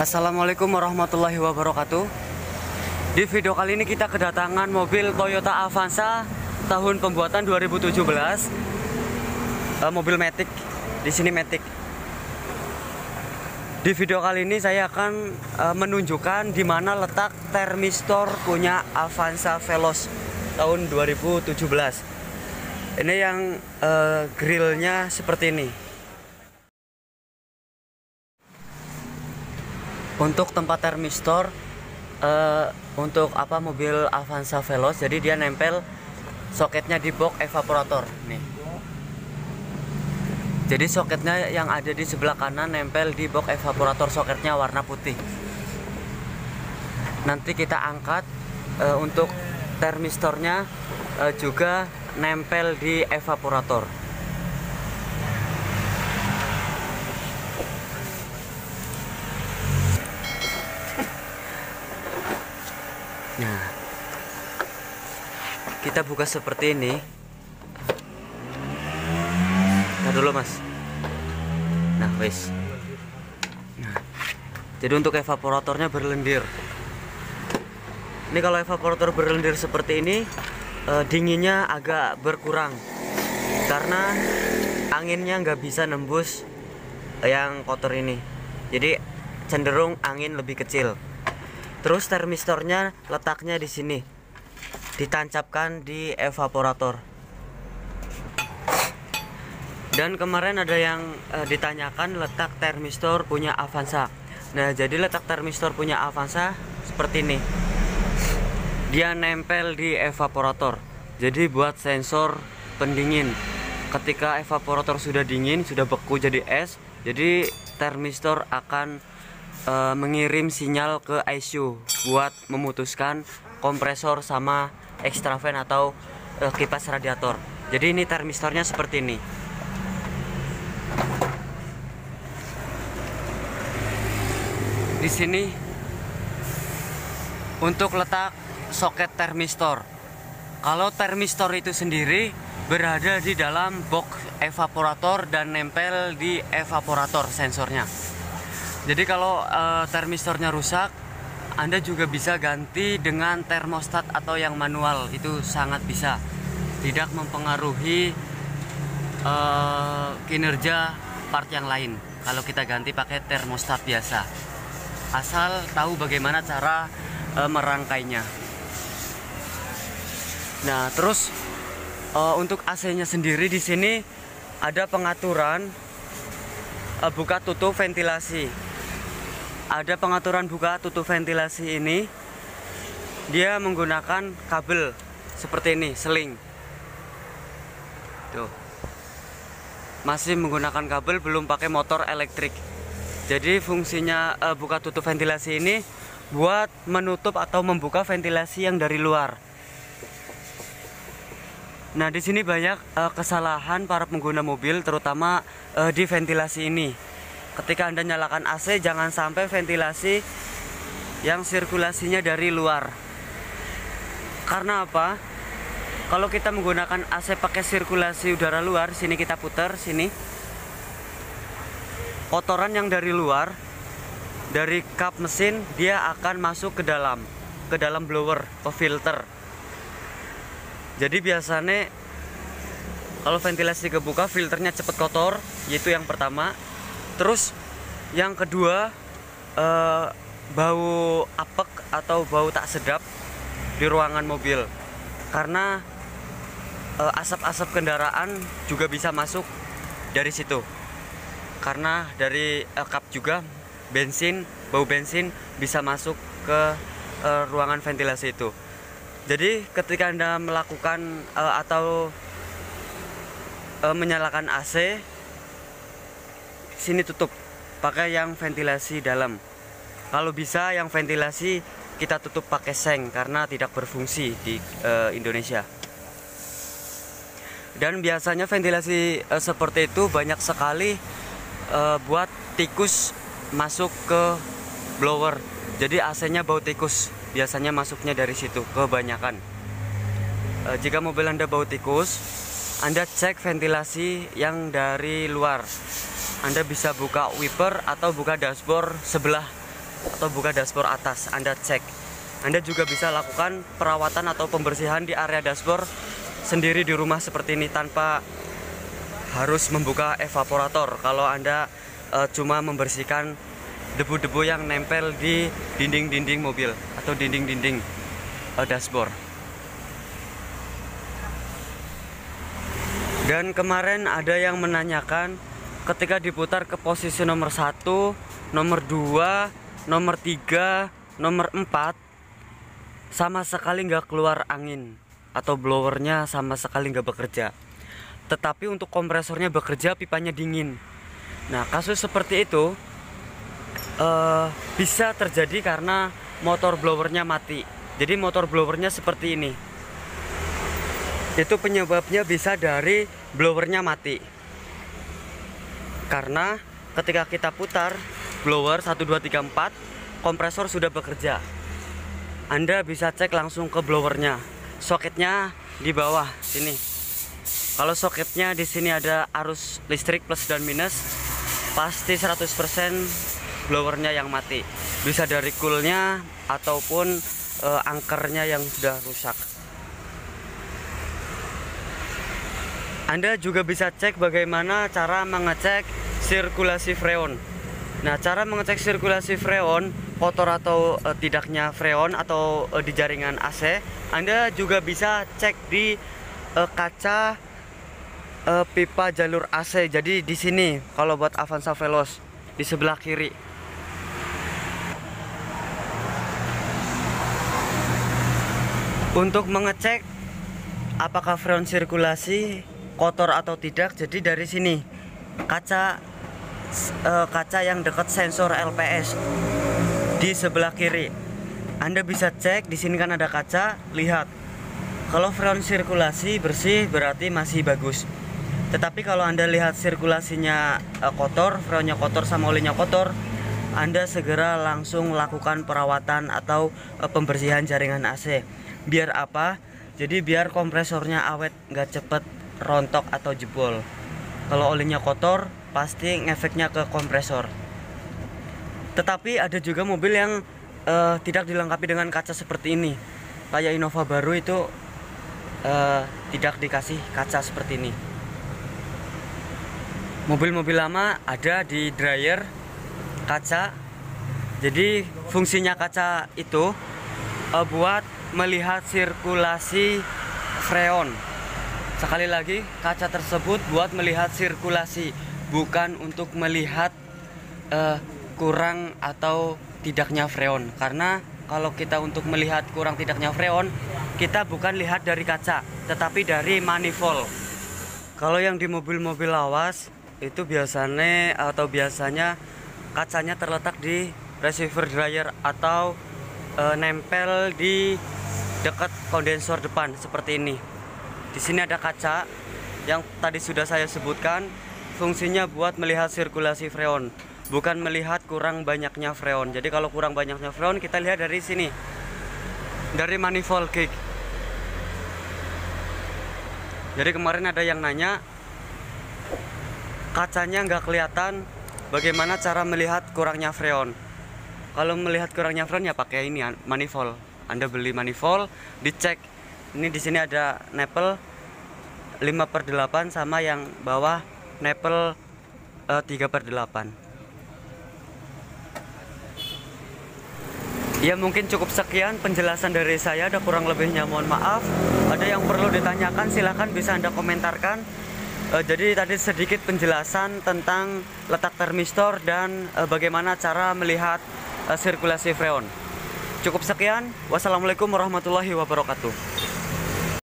Assalamualaikum warahmatullahi wabarakatuh. Di video kali ini kita kedatangan mobil Toyota Avanza tahun pembuatan 2017. Eh, mobil Matic. Di sini Matic. Di video kali ini saya akan eh, menunjukkan di mana letak termistor punya Avanza Veloz tahun 2017. Ini yang eh, grillnya seperti ini. Untuk tempat termistor eh, untuk apa mobil Avanza Veloz jadi dia nempel soketnya di box evaporator nih. Jadi soketnya yang ada di sebelah kanan nempel di box evaporator soketnya warna putih. Nanti kita angkat eh, untuk termistornya eh, juga nempel di evaporator kita buka seperti ini. Nah dulu mas. Nah wes. Nah, jadi untuk evaporatornya berlendir. Ini kalau evaporator berlendir seperti ini, eh, dinginnya agak berkurang karena anginnya nggak bisa nembus yang kotor ini. Jadi cenderung angin lebih kecil. Terus termistornya letaknya di sini. Ditancapkan di evaporator. Dan kemarin ada yang eh, ditanyakan letak termistor punya Avanza. Nah, jadi letak termistor punya Avanza seperti ini. Dia nempel di evaporator. Jadi buat sensor pendingin. Ketika evaporator sudah dingin, sudah beku jadi es, jadi termistor akan e, mengirim sinyal ke ICU buat memutuskan kompresor sama extra fan atau e, kipas radiator. Jadi ini termistornya seperti ini. Di sini untuk letak soket termistor. Kalau termistor itu sendiri berada di dalam box evaporator dan nempel di evaporator sensornya. Jadi kalau uh, termistornya rusak, Anda juga bisa ganti dengan termostat atau yang manual. Itu sangat bisa. Tidak mempengaruhi uh, kinerja part yang lain. Kalau kita ganti pakai termostat biasa. Asal tahu bagaimana cara uh, merangkainya. Nah, terus uh, untuk AC-nya sendiri di sini ada pengaturan uh, buka tutup ventilasi ada pengaturan buka tutup ventilasi ini. Dia menggunakan kabel seperti ini seling. Tuh. Masih menggunakan kabel belum pakai motor elektrik. Jadi fungsinya uh, buka tutup ventilasi ini buat menutup atau membuka ventilasi yang dari luar. Nah di sini banyak uh, kesalahan para pengguna mobil terutama uh, di ventilasi ini ketika Anda nyalakan AC jangan sampai ventilasi yang sirkulasinya dari luar. Karena apa? Kalau kita menggunakan AC pakai sirkulasi udara luar, sini kita putar sini. Kotoran yang dari luar dari kap mesin dia akan masuk ke dalam, ke dalam blower, ke filter. Jadi biasanya kalau ventilasi kebuka filternya cepat kotor, yaitu yang pertama terus yang kedua uh, bau apek atau bau tak sedap di ruangan mobil. Karena uh, asap-asap kendaraan juga bisa masuk dari situ. Karena dari uh, kap juga bensin bau bensin bisa masuk ke uh, ruangan ventilasi itu. Jadi ketika anda melakukan uh, atau uh, menyalakan AC sini tutup. Pakai yang ventilasi dalam. Kalau bisa yang ventilasi kita tutup pakai seng karena tidak berfungsi di uh, Indonesia. Dan biasanya ventilasi uh, seperti itu banyak sekali uh, buat tikus masuk ke blower. Jadi AC-nya bau tikus. Biasanya masuknya dari situ kebanyakan. Uh, jika mobil anda bau tikus anda cek ventilasi yang dari luar anda bisa buka wiper atau buka dashboard sebelah atau buka dashboard atas. Anda cek. Anda juga bisa lakukan perawatan atau pembersihan di area dashboard sendiri di rumah seperti ini tanpa harus membuka evaporator. Kalau Anda uh, cuma membersihkan debu-debu yang nempel di dinding-dinding mobil atau dinding-dinding uh, dashboard. Dan kemarin ada yang menanyakan ketika diputar ke posisi nomor satu nomor 2 nomor 3 nomor 4 sama sekali nggak keluar angin atau blowernya sama sekali nggak bekerja. Tetapi untuk kompresornya bekerja pipanya dingin. Nah kasus seperti itu uh, bisa terjadi karena motor blowernya mati. Jadi motor blowernya seperti ini. Itu penyebabnya bisa dari blowernya mati karena ketika kita putar blower 1 2 3 4 kompresor sudah bekerja. Anda bisa cek langsung ke blowernya. Soketnya di bawah sini. Kalau soketnya di sini ada arus listrik plus dan minus pasti 100% blowernya yang mati. Bisa dari coolnya ataupun uh, angkernya yang sudah rusak. Anda juga bisa cek bagaimana cara mengecek sirkulasi freon. Nah, cara mengecek sirkulasi freon, kotor atau e, tidaknya freon atau e, di jaringan AC, Anda juga bisa cek di e, kaca e, pipa jalur AC. Jadi di sini kalau buat Avanza Veloz di sebelah kiri. Untuk mengecek apakah freon sirkulasi kotor atau tidak jadi dari sini kaca uh, kaca yang dekat sensor LPS di sebelah kiri. Anda bisa cek di sini kan ada kaca. Lihat. Kalau front sirkulasi bersih berarti masih bagus. Tetapi kalau Anda lihat sirkulasinya uh, kotor frontnya kotor sama olinya kotor anda segera langsung lakukan perawatan atau uh, pembersihan jaringan AC biar apa? Jadi biar kompresornya awet nggak cepet rontok atau jebol. Kalau olinya kotor pasti ngefeknya ke kompresor. Tetapi ada juga mobil yang uh, tidak dilengkapi dengan kaca seperti ini. Kayak Innova baru itu uh, tidak dikasih kaca seperti ini. Mobil-mobil lama ada di dryer kaca. Jadi fungsinya kaca itu uh, buat melihat sirkulasi freon. Sekali lagi, kaca tersebut buat melihat sirkulasi, bukan untuk melihat uh, kurang atau tidaknya freon. Karena kalau kita untuk melihat kurang tidaknya freon, kita bukan lihat dari kaca, tetapi dari manifold. Kalau yang di mobil-mobil lawas itu biasanya atau biasanya kacanya terletak di receiver dryer atau e, nempel di dekat kondensor depan seperti ini. Di sini ada kaca yang tadi sudah saya sebutkan fungsinya buat melihat sirkulasi freon, bukan melihat kurang banyaknya freon. Jadi kalau kurang banyaknya freon kita lihat dari sini. Dari manifold kick. Jadi kemarin ada yang nanya kacanya nggak kelihatan bagaimana cara melihat kurangnya freon. Kalau melihat kurangnya freon ya pakai ini manifold. Anda beli manifold, dicek ini di sini ada nepel 5 per 8 sama yang bawah nepel uh, 3 per 8 Ya mungkin cukup sekian penjelasan dari saya Ada kurang lebihnya mohon maaf. Ada yang perlu ditanyakan silahkan bisa anda komentarkan. Uh, Jadi tadi sedikit penjelasan tentang letak termistor Dan uh, bagaimana cara melihat uh, sirkulasi freon. Cukup sekian. Wassalamualaikum warahmatullahi wabarakatuh